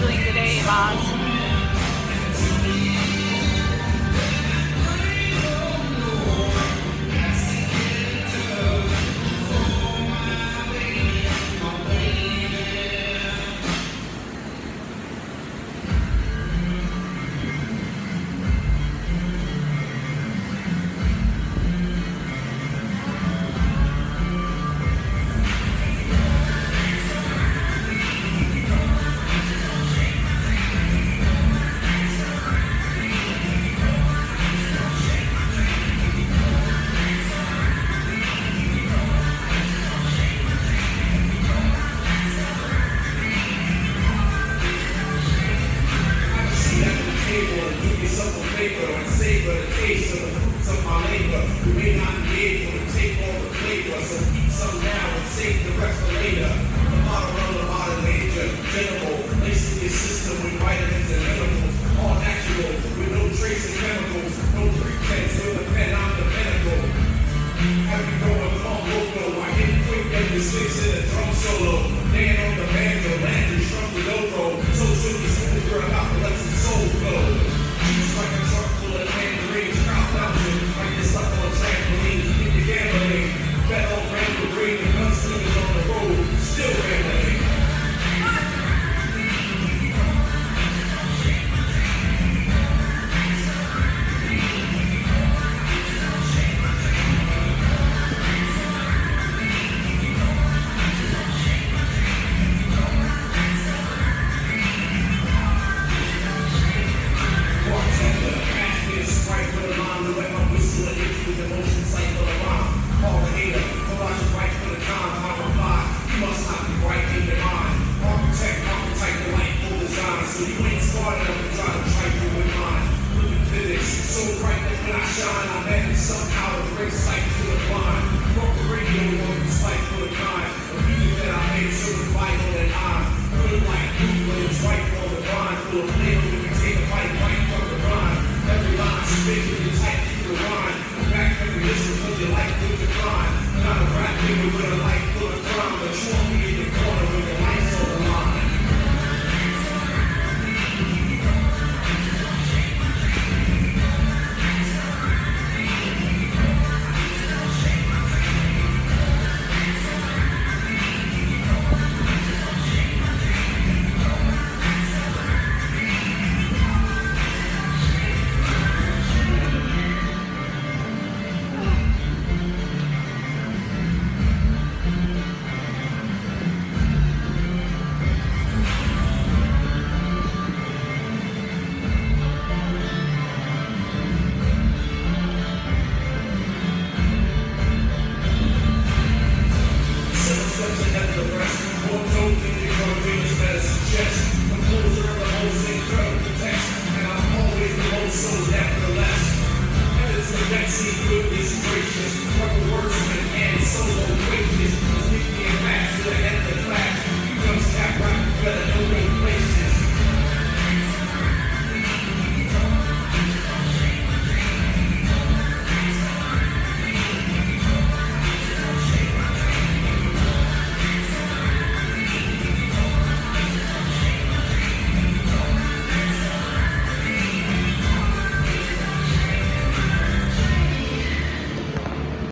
struggling today, boss. savor the taste of the fruits of my labor. You may not be able to take all the flavor, so keep some now and save the rest for later. The model of the modern major, general, Placing your system with vitamins and minerals, all natural, with no trace of chemicals, no pretense, with the pen, I'm the pinnacle. Happy growing, calm, loco, I hit quick, then you six in a drum solo, Dan on the banjo, land.